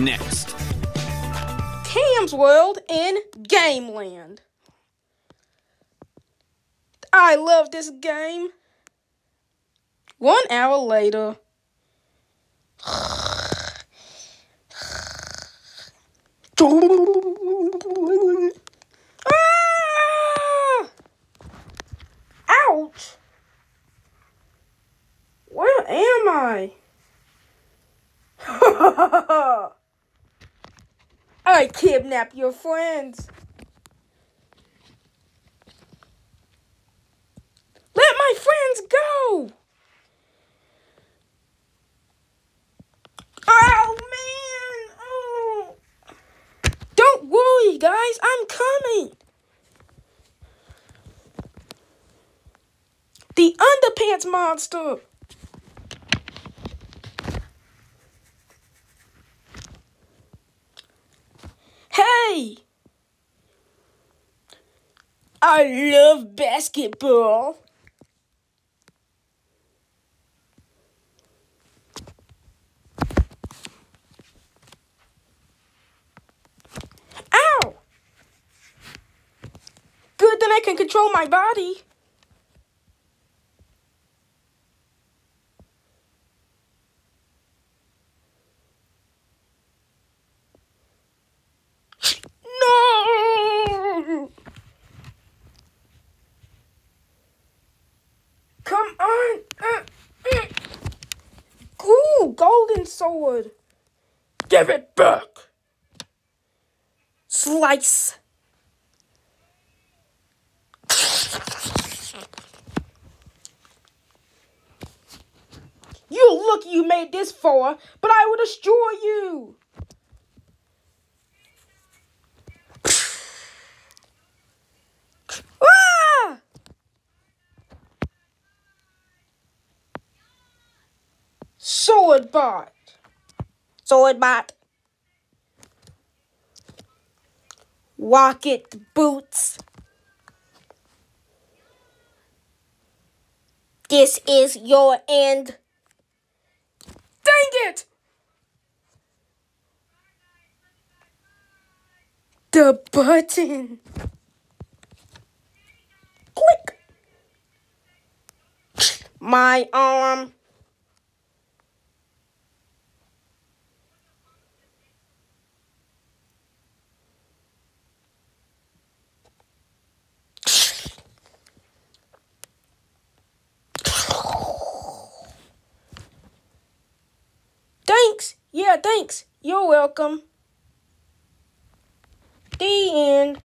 Next. Cam's World in Game Land. I love this game. One hour later. Ah! Ouch! Where am I? I kidnap your friends. Let my friends go. Oh man! Oh. Don't worry, guys. I'm coming. The underpants monster. I love basketball. Ow! Good, then I can control my body. Ooh, golden sword. Give it back. Slice. You look you made this far, but I will destroy you. Ah! Sword bot. Sword bot. Rocket boots. This is your end. Dang it! The button. Click. My arm. Thanks. Yeah, thanks. You're welcome. The end.